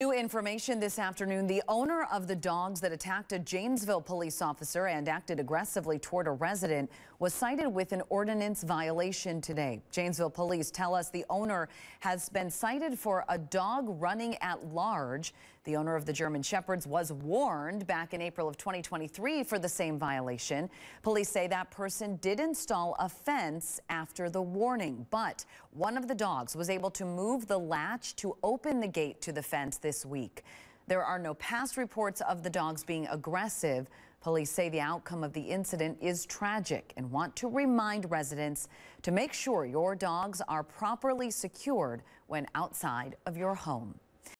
New information this afternoon. The owner of the dogs that attacked a Janesville police officer and acted aggressively toward a resident was cited with an ordinance violation today. Janesville police tell us the owner has been cited for a dog running at large. The owner of the German Shepherds was warned back in April of 2023 for the same violation. Police say that person did install a fence after the warning, but one of the dogs was able to move the latch to open the gate to the fence this week. There are no past reports of the dogs being aggressive. Police say the outcome of the incident is tragic and want to remind residents to make sure your dogs are properly secured when outside of your home.